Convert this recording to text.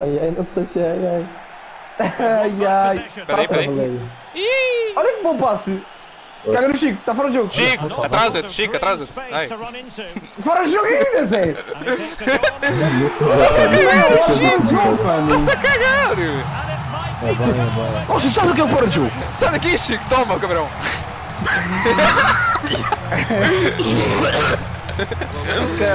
Ai, ai, não sei se é. Ai, ai. ai. Peraí, peraí. Ih! Olha que bom passe. Caga no Chico, tá fora do jogo. Chico, atrasa-te, Chico, atrasa-te. Fora do jogo ainda, Zé. Nossa, tá Fora Chico! do jogo, mano. Tá nossa, cagar! Sabe que é fora do jogo? Sai daqui, Chico, toma, cabrão!